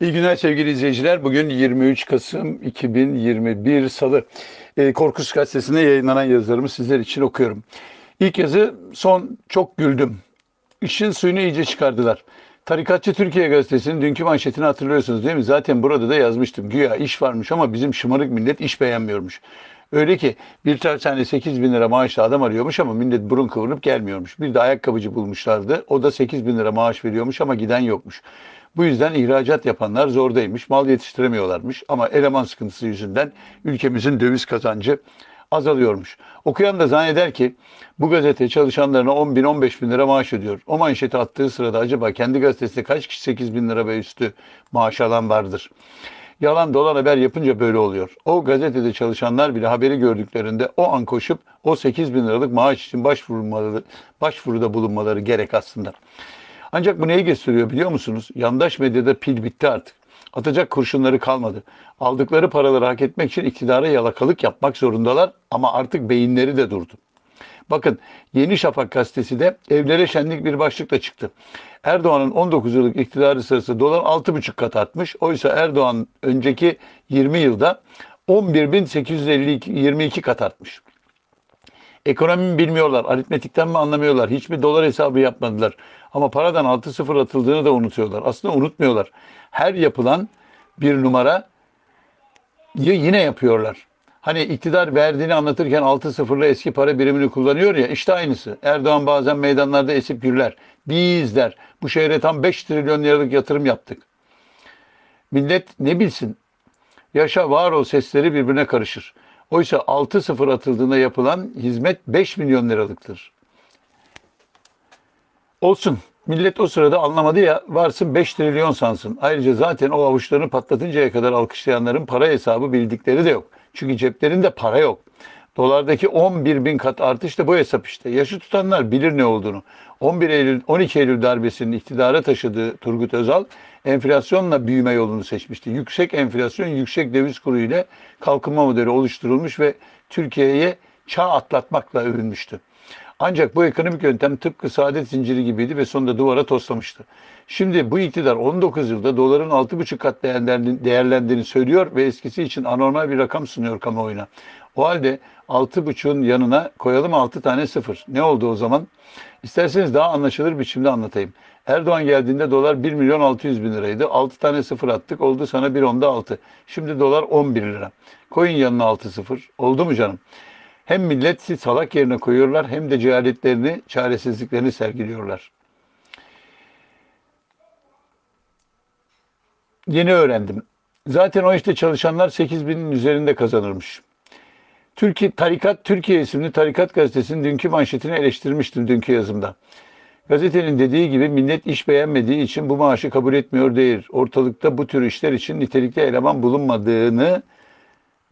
İyi günler sevgili izleyiciler. Bugün 23 Kasım 2021 Salı. Ee, Korkus Gazetesi'nde yayınlanan yazılarımı sizler için okuyorum. İlk yazı son çok güldüm. İşin suyunu iyice çıkardılar. Tarikatçı Türkiye Gazetesi'nin dünkü manşetini hatırlıyorsunuz değil mi? Zaten burada da yazmıştım. Güya iş varmış ama bizim şımarık millet iş beğenmiyormuş. Öyle ki bir tane 8 bin lira maaşlı adam arıyormuş ama millet burun kıvırıp gelmiyormuş. Bir de ayakkabıcı bulmuşlardı. O da 8 bin lira maaş veriyormuş ama giden yokmuş. Bu yüzden ihracat yapanlar zordaymış. Mal yetiştiremiyorlarmış ama eleman sıkıntısı yüzünden ülkemizin döviz kazancı azalıyormuş. Okuyan da zanneder ki bu gazete çalışanlarına 10 bin 15 bin lira maaş ödüyor. O manşeti attığı sırada acaba kendi gazetesinde kaç kişi 8 bin lira ve üstü maaş alan vardır? Yalan dolan haber yapınca böyle oluyor. O gazetede çalışanlar bile haberi gördüklerinde o an koşup o 8 bin liralık maaş için başvurmaları, başvuruda bulunmaları gerek aslında. Ancak bu neyi gösteriyor biliyor musunuz? Yandaş medyada pil bitti artık. Atacak kurşunları kalmadı. Aldıkları paraları hak etmek için iktidara yalakalık yapmak zorundalar ama artık beyinleri de durdu. Bakın Yeni Şafak gazetesi de evlere şenlik bir başlıkla çıktı. Erdoğan'ın 19 yıllık iktidarı sırasında dolar 6,5 kat artmış. Oysa Erdoğan önceki 20 yılda 11.822 kat artmış. Ekonomimi bilmiyorlar, aritmetikten mi anlamıyorlar, hiçbir dolar hesabı yapmadılar. Ama paradan 6-0 atıldığını da unutuyorlar. Aslında unutmuyorlar. Her yapılan bir numara yine yapıyorlar. Hani iktidar verdiğini anlatırken 6-0'lı eski para birimini kullanıyor ya işte aynısı. Erdoğan bazen meydanlarda esip gürler. Biz der bu şehre tam 5 trilyon liralık yatırım yaptık. Millet ne bilsin? Yaşa var ol sesleri birbirine karışır. Oysa 6-0 atıldığında yapılan hizmet 5 milyon liralıktır. Olsun. Millet o sırada anlamadı ya varsın 5 trilyon sansın. Ayrıca zaten o avuçlarını patlatıncaya kadar alkışlayanların para hesabı bildikleri de yok. Çünkü ceplerinde para yok. Dolardaki 11 bin kat artış da bu hesap işte. Yaşı tutanlar bilir ne olduğunu. 11 Eylül, 12 Eylül darbesinin iktidara taşıdığı Turgut Özal enflasyonla büyüme yolunu seçmişti. Yüksek enflasyon, yüksek döviz kuru ile kalkınma modeli oluşturulmuş ve Türkiye'ye çağ atlatmakla övünmüştü. Ancak bu ekonomik yöntem tıpkı saadet zinciri gibiydi ve sonunda duvara toslamıştı. Şimdi bu iktidar 19 yılda doların 6,5 kat değerlendiğini söylüyor ve eskisi için anormal bir rakam sunuyor kamuoyuna. O halde 6,5'un yanına koyalım 6 tane sıfır. Ne oldu o zaman? İsterseniz daha anlaşılır biçimde anlatayım. Erdoğan geldiğinde dolar 1 milyon 600 bin liraydı. 6 tane sıfır attık. Oldu sana bir onda 6. Şimdi dolar 11 lira. Koyun yanına 6 sıfır. Oldu mu canım? Hem milleti salak yerine koyuyorlar hem de cehaletlerini, çaresizliklerini sergiliyorlar. Yeni öğrendim. Zaten o işte çalışanlar 8 binin üzerinde kazanırmış. Türkiye Tarikat Türkiye isimli Tarikat gazetesinin dünkü manşetini eleştirmiştim dünkü yazımda. Gazetenin dediği gibi millet iş beğenmediği için bu maaşı kabul etmiyor değil. Ortalıkta bu tür işler için nitelikli eleman bulunmadığını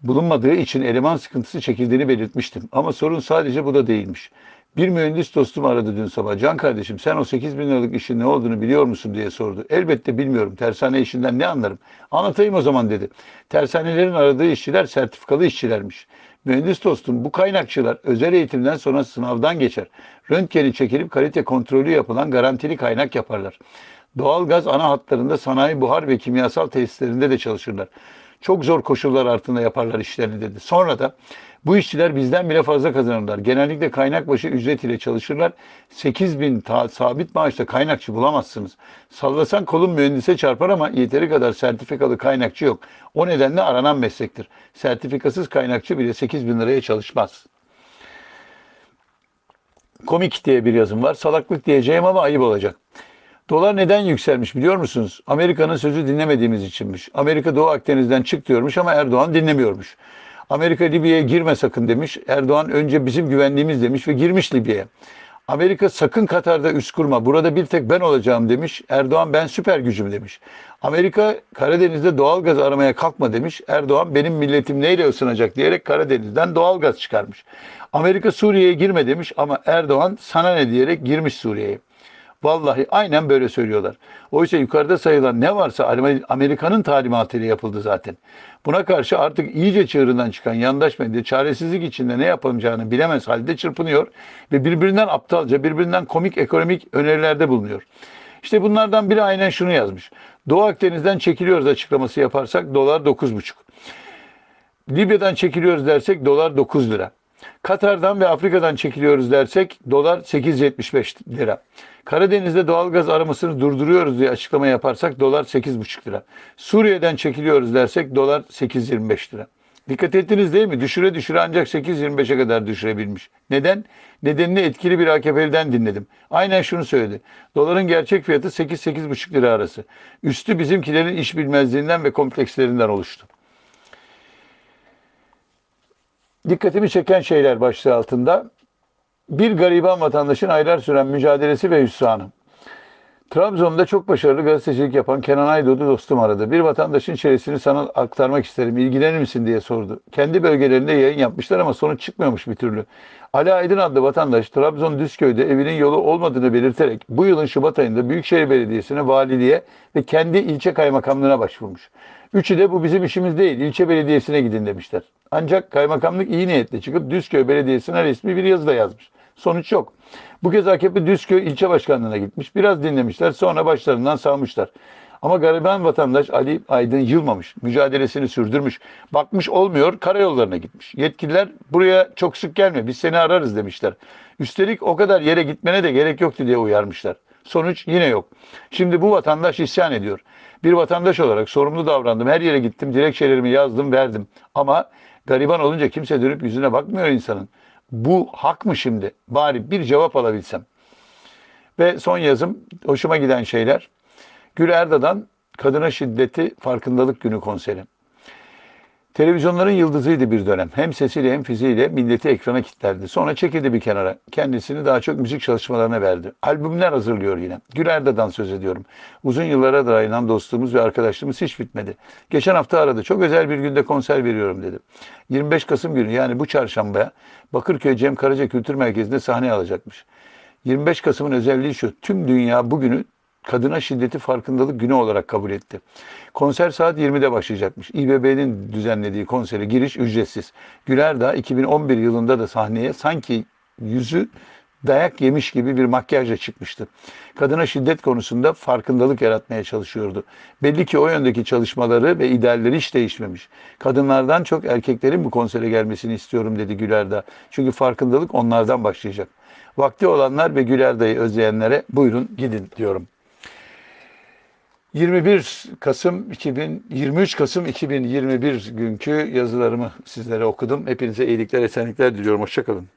bulunmadığı için eleman sıkıntısı çekildiğini belirtmiştim. Ama sorun sadece bu da değilmiş. Bir mühendis dostum aradı dün sabah. Can kardeşim sen o 8 bin liralık işin ne olduğunu biliyor musun diye sordu. Elbette bilmiyorum. Tersane işinden ne anlarım? Anlatayım o zaman dedi. Tersanelerin aradığı işçiler sertifikalı işçilermiş. Mühendis dostum bu kaynakçılar özel eğitimden sonra sınavdan geçer. Röntgeni çekilip kalite kontrolü yapılan garantili kaynak yaparlar. Doğalgaz ana hatlarında sanayi buhar ve kimyasal tesislerinde de çalışırlar. Çok zor koşullar altında yaparlar işlerini dedi. Sonra da bu işçiler bizden bile fazla kazanırlar. Genellikle kaynak başı ücret ile çalışırlar. 8 bin ta, sabit maaşta kaynakçı bulamazsınız. Sallasan kolun mühendise çarpar ama yeteri kadar sertifikalı kaynakçı yok. O nedenle aranan meslektir. Sertifikasız kaynakçı bile 8 bin liraya çalışmaz. Komik diye bir yazım var. Salaklık diyeceğim ama ayıp olacak. Dolar neden yükselmiş biliyor musunuz? Amerika'nın sözü dinlemediğimiz içinmiş. Amerika Doğu Akdeniz'den çık diyormuş ama Erdoğan dinlemiyormuş. Amerika Libya'ya girme sakın demiş. Erdoğan önce bizim güvenliğimiz demiş ve girmiş Libya'ya. Amerika sakın Katar'da üst kurma. Burada bir tek ben olacağım demiş. Erdoğan ben süper gücüm demiş. Amerika Karadeniz'de doğal gaz aramaya kalkma demiş. Erdoğan benim milletim neyle ısınacak diyerek Karadeniz'den doğal gaz çıkarmış. Amerika Suriye'ye girme demiş ama Erdoğan sana ne diyerek girmiş Suriye'ye. Vallahi aynen böyle söylüyorlar. Oysa yukarıda sayılan ne varsa Amerika'nın talimatıyla yapıldı zaten. Buna karşı artık iyice çığırından çıkan yandaş medya çaresizlik içinde ne yapacağını bilemez halde çırpınıyor ve birbirinden aptalca, birbirinden komik ekonomik önerilerde bulunuyor. İşte bunlardan biri aynen şunu yazmış. Doğu Akdeniz'den çekiliyoruz açıklaması yaparsak dolar 9,5. Libya'dan çekiliyoruz dersek dolar 9 lira. Katar'dan ve Afrika'dan çekiliyoruz dersek dolar 8.75 lira. Karadeniz'de doğalgaz aramasını durduruyoruz diye açıklama yaparsak dolar 8.5 lira. Suriye'den çekiliyoruz dersek dolar 8.25 lira. Dikkat ettiniz değil mi? Düşüre düşüre ancak 8.25'e kadar düşürebilmiş. Neden? Nedenini etkili bir AKP'liden dinledim. Aynen şunu söyledi. Doların gerçek fiyatı 8-8,5 lira arası. Üstü bizimkilerin iş bilmezliğinden ve komplekslerinden oluştu. Dikkatimi çeken şeyler başlığı altında. Bir gariban vatandaşın aylar süren mücadelesi ve hüsranı. Trabzon'da çok başarılı gazetecilik yapan Kenan Aydoğdu dostum aradı. Bir vatandaşın çeresini sana aktarmak isterim. İlgilenir misin diye sordu. Kendi bölgelerinde yayın yapmışlar ama sonuç çıkmıyormuş bir türlü. Ali Aydın adlı vatandaş Trabzon Düzköy'de evinin yolu olmadığını belirterek bu yılın Şubat ayında Büyükşehir Belediyesi'ne, valiliğe ve kendi ilçe kaymakamlığına başvurmuş. Üçü de bu bizim işimiz değil, ilçe belediyesine gidin demişler. Ancak kaymakamlık iyi niyetle çıkıp Düzköy Belediyesi'ne resmi bir yazı da yazmış. Sonuç yok. Bu kez AKP Düzköy ilçe başkanlığına gitmiş. Biraz dinlemişler sonra başlarından savmışlar. Ama gariban vatandaş Ali Aydın yılmamış. Mücadelesini sürdürmüş. Bakmış olmuyor karayollarına gitmiş. Yetkililer buraya çok sık gelme biz seni ararız demişler. Üstelik o kadar yere gitmene de gerek yoktu diye uyarmışlar. Sonuç yine yok. Şimdi bu vatandaş isyan ediyor. Bir vatandaş olarak sorumlu davrandım. Her yere gittim. Dilekçelerimi yazdım, verdim. Ama gariban olunca kimse dönüp yüzüne bakmıyor insanın. Bu hak mı şimdi? Bari bir cevap alabilsem. Ve son yazım hoşuma giden şeyler. Gül Erda'dan Kadına Şiddeti Farkındalık Günü konseri. Televizyonların yıldızıydı bir dönem. Hem sesiyle hem fiziğiyle milleti ekrana kilitlerdi. Sonra çekildi bir kenara. Kendisini daha çok müzik çalışmalarına verdi. Albümler hazırlıyor yine. Gül Erda'dan söz ediyorum. Uzun yıllara dayanan dostluğumuz ve arkadaşlığımız hiç bitmedi. Geçen hafta aradı. Çok özel bir günde konser veriyorum dedi. 25 Kasım günü yani bu çarşambaya Bakırköy Cem Karaca Kültür Merkezi'nde sahne alacakmış. 25 Kasım'ın özelliği şu. Tüm dünya bugünü kadına şiddeti farkındalık günü olarak kabul etti. Konser saat 20'de başlayacakmış. İBB'nin düzenlediği konsere giriş ücretsiz. Güler da 2011 yılında da sahneye sanki yüzü dayak yemiş gibi bir makyajla çıkmıştı. Kadına şiddet konusunda farkındalık yaratmaya çalışıyordu. Belli ki o yöndeki çalışmaları ve idealleri hiç değişmemiş. Kadınlardan çok erkeklerin bu konsere gelmesini istiyorum dedi Gülerda. Çünkü farkındalık onlardan başlayacak. Vakti olanlar ve Gülerda'yı özleyenlere buyurun gidin diyorum. 21 Kasım 2000 23 Kasım 2021 günkü yazılarımı sizlere okudum. Hepinize iyilikler, esenlikler diliyorum. Hoşçakalın.